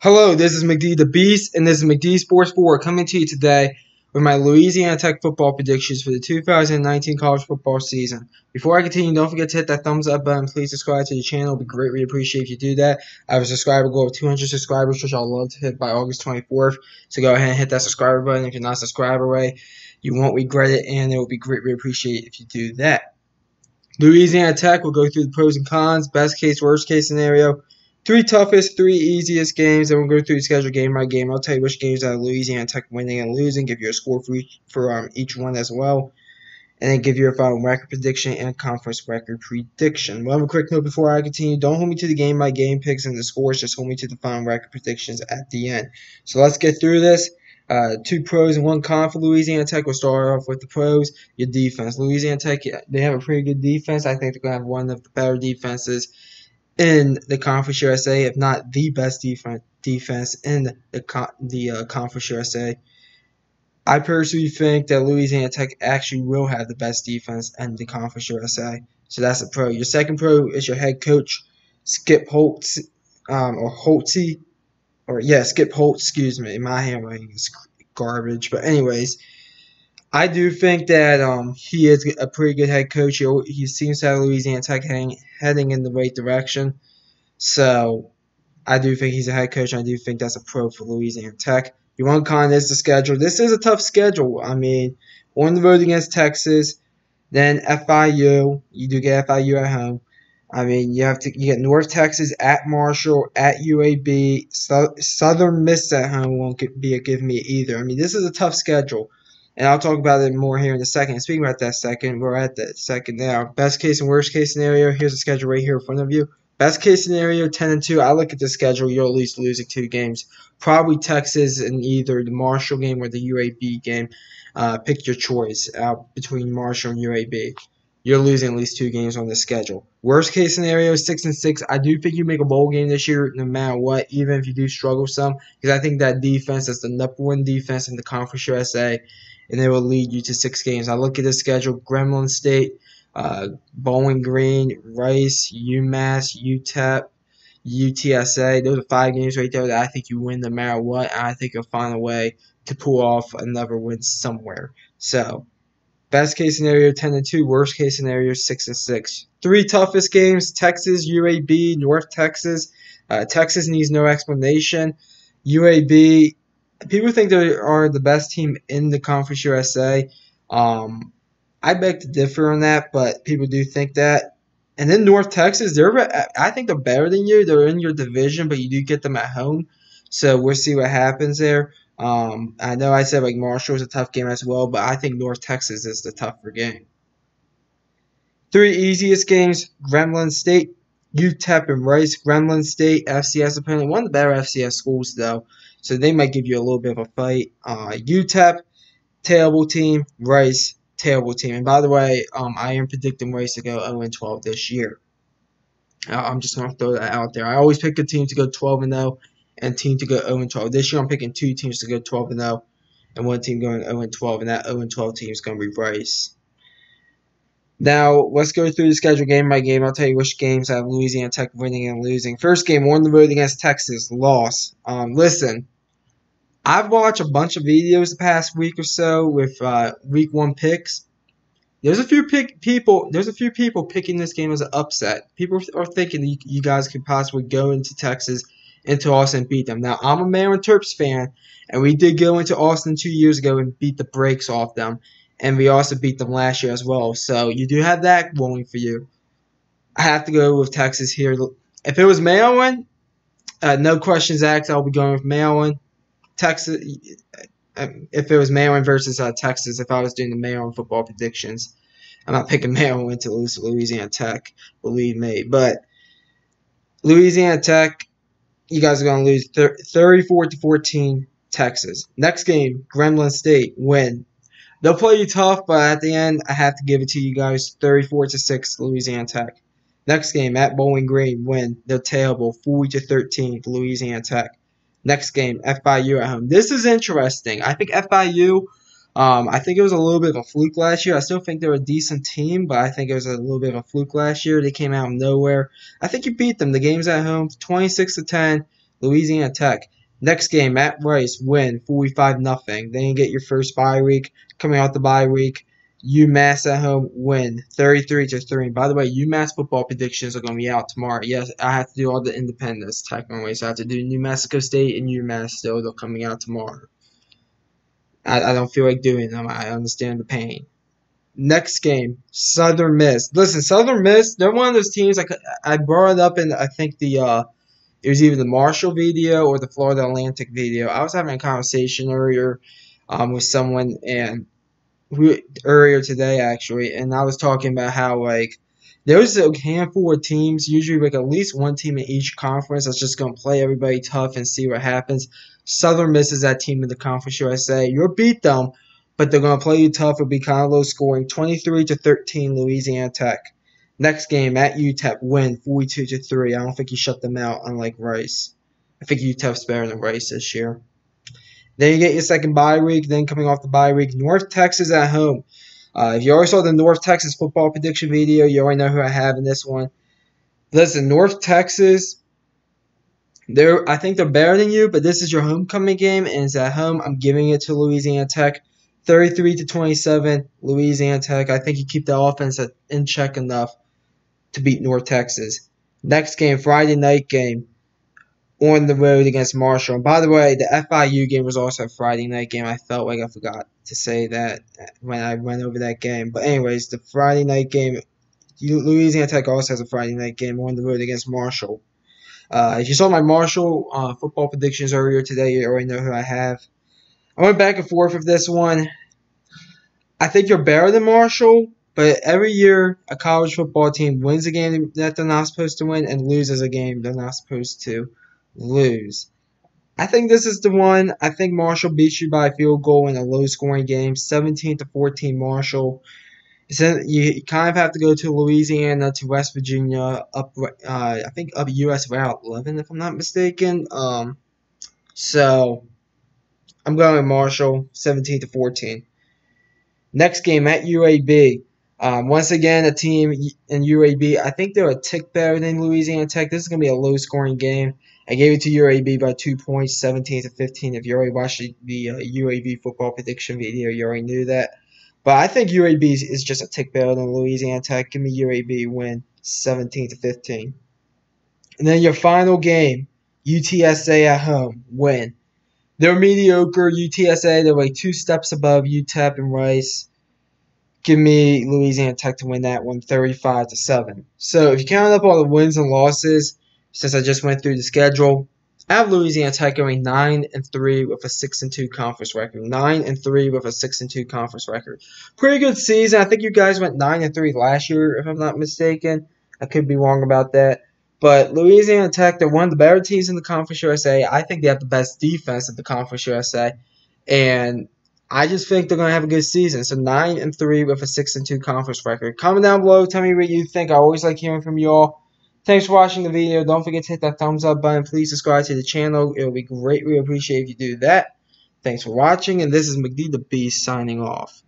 Hello, this is McD the Beast, and this is McD Sports 4 coming to you today with my Louisiana Tech football predictions for the 2019 college football season. Before I continue, don't forget to hit that thumbs up button. Please subscribe to the channel. It would be greatly appreciated if you do that. I have a subscriber goal of 200 subscribers, which I'll love to hit by August 24th. So go ahead and hit that subscriber button. If you're not subscribed already, you won't regret it, and it will be greatly appreciated if you do that. Louisiana Tech will go through the pros and cons, best case, worst case scenario three toughest, three easiest games. Then we'll go through the schedule game by game. I'll tell you which games that Louisiana Tech winning and losing. Give you a score for each, for um, each one as well, and then give you a final record prediction and conference record prediction. A quick note before I continue. Don't hold me to the game by game picks and the scores. Just hold me to the final record predictions at the end. So let's get through this. Uh, two pros and one con for Louisiana Tech. We'll start off with the pros. Your defense. Louisiana Tech, they have a pretty good defense. I think they're going to have one of the better defenses in the Conference USA, if not the best defense defense in the the uh, Conference USA. I personally think that Louisiana Tech actually will have the best defense in the Conference USA. So that's a pro. Your second pro is your head coach, Skip Holtz, um, or Holtzy, or yeah, Skip Holtz. Excuse me, my handwriting is garbage. But anyways, I do think that um, he is a pretty good head coach. He, he seems to have Louisiana Tech heading, heading in the right direction. So I do think he's a head coach. I do think that's a pro for Louisiana Tech. You want con is the schedule. This is a tough schedule. I mean, on the road against Texas, then FIU. You do get FIU at home. I mean, you have to you get North Texas at Marshall at UAB. So, Southern Miss at home won't be a give me either. I mean, this is a tough schedule and I'll talk about it more here in a second. Speaking about that second, we're at that second now. Best case and worst case scenario. Here's the schedule right here in front of you. Best case scenario, 10 and 2. I look at the schedule, you're at least losing two games. Probably Texas in either the Marshall game or the UAB game. Uh, pick your choice between Marshall and UAB. You're losing at least two games on the schedule. Worst case scenario, six and six. I do think you make a bowl game this year, no matter what, even if you do struggle some, because I think that defense is the number one defense in the Conference USA and it will lead you to six games. I look at the schedule: Grambling State, uh, Bowling Green, Rice, UMass, UTEP, UTSA. Those are five games right there that I think you win no matter what. And I think you'll find a way to pull off another win somewhere. So, best case scenario, ten and two. Worst case scenario, six and six. Three toughest games: Texas, UAB, North Texas. Uh, Texas needs no explanation. UAB people think they are the best team in the Conference USA. Um, I beg to differ on that, but people do think that. And then North Texas, they're I think they're better than you. They're in your division, but you do get them at home. So we'll see what happens there. Um, I know I said like Marshall is a tough game as well, but I think North Texas is the tougher game. Three easiest games: Grambling State, UTEP, and Rice. Grambling State, FCS opponent, one of the better FCS schools though. So they might give you a little bit of a fight. Uh, UTEP, terrible team. Rice, terrible team. And by the way, um, I am predicting Rice to go 0 12 this year. I'm just to throw that out there. I always pick a team to go 12 and 0 and team to go 0 12. This year I'm picking two teams to go 12 and 0 and one team going 0 12, and that 0 12 team is going to be Rice. Now, let's go through the schedule game by game. I'll tell you which games have Louisiana Tech winning and losing. First game, on the road against Texas, loss. Um, listen, I've watched a bunch of videos the past week or so with uh, week one picks. There's a few pick people. There's a few people picking this game as an upset. People are thinking you, you guys could possibly go into Texas, into Austin, and beat them. Now, I'm a Maryland Terps fan, and we did go into Austin two years ago and beat the brakes off them and we also beat them last year as well. So you do have that going for you. I have to go with Texas here. If it was Maryland, uh, no questions asked, I'll be going with Maryland. Texas. If it was Maryland versus uh, Texas, if I was doing the Maryland football predictions, I'm not picking Maryland to lose to Louisiana Tech, believe me. But Louisiana Tech, you guys are going to lose 34 to 14. Texas. Next game, Grambling State win They'll play you tough, but at the end, I have to give it to you guys 34 to 6, Louisiana Tech. Next game at Bowling Green, win. They're terrible, 40 to 13, Louisiana Tech. Next game, FIU at home. This is interesting. I think FIU. Um, I think it was a little bit of a fluke last year. I still think they're a decent team, but I think it was a little bit of a fluke last year. They came out of nowhere. I think you beat them. The game's at home, 26 to 10. Louisiana Tech. Next game at Rice, win 45 nothing. Then you get your first bye week. Coming out the bye week, UMass at home win 33 to 3. By the way, UMass football predictions are going to be out tomorrow. Yes, I have to do all the independents technically, so I have to do New Mexico State and UMass still. They're coming out tomorrow. I, I don't feel like doing them. I understand the pain. Next game, Southern Miss. Listen, Southern Miss, they're one of those teams like I brought up in I think the uh it was either the Marshall video or the Florida Atlantic video. I was having a conversation earlier um, with someone and we, earlier today actually, and I was talking about how like there's a handful of teams, usually like at least one team in each conference that's just gonna play everybody tough and see what happens. Southern misses that team in the conference USA. You'll beat them, but they're gonna play you tough. It'll be kind of low scoring, 23 to 13, Louisiana Tech. Next game at UTEP, win 42 to 3. I don't think you shut them out, unlike Rice. I think UTEP's better than Rice this year. Then you get your second bye week. Then coming off the bye week, North Texas at home. Uh, if you already saw the North Texas football prediction video, you already know who I have in this one. Listen, North Texas, they're I think they're better than you, but this is your homecoming game, and it's at home. I'm giving it to Louisiana Tech. 33 to 27, Louisiana Tech. I think you keep the offense in check enough to beat North Texas. Next game, Friday night game on the road against Marshall. And by the way, the FIU game was also a Friday night game. I felt like I forgot to say that when I went over that game. But anyways, the Friday night game, Louisiana Tech also has a Friday night game on the road against Marshall. Uh, if you saw my Marshall uh, football predictions earlier today, you already know who I have. I went back and forth with this one. I think you're better than Marshall, but every year, a college football team wins a game that they're not supposed to win and loses a game they're not supposed to lose. I think this is the one. I think Marshall beats you by a field goal in a low scoring game, 17 to 14 Marshall. You kind of have to go to Louisiana, to West Virginia, up uh, I think up US Route 11 if I'm not mistaken. Um, so I'm going with Marshall, 17 to 14. Next game at UAB. Um, once again, a team in UAB, I think they're a tick better than Louisiana Tech. This is going to be a low scoring game. I gave it to UAB by two points, 17 to 15. If you already watched the, uh, UAB football prediction video, you already knew that. But I think UAB is just a tick better than Louisiana Tech. Give me UAB win 17 to 15. And then your final game, UTSA at home, win. They're mediocre. UTSA, they're like two steps above UTEP and Rice give me Louisiana Tech to win that one 35 to 7. So if you count up all the wins and losses since I just went through the schedule, I have Louisiana Tech going 9 and 3 with a 6 and 2 conference record. 9 and 3 with a 6 and 2 conference record. Pretty good season. I think you guys went 9 and 3 last year if I'm not mistaken. I could be wrong about that. But Louisiana Tech, they're one of the better teams in the Conference USA. I think they have the best defense in the Conference USA. And I just think they're gonna have a good season. So nine and three with a six and two conference record. Comment down below, tell me what you think. I always like hearing from you all. Thanks for watching the video. Don't forget to hit that thumbs up button. Please subscribe to the channel. It would be greatly appreciated if you do that. Thanks for watching, and this is McD the Beast signing off.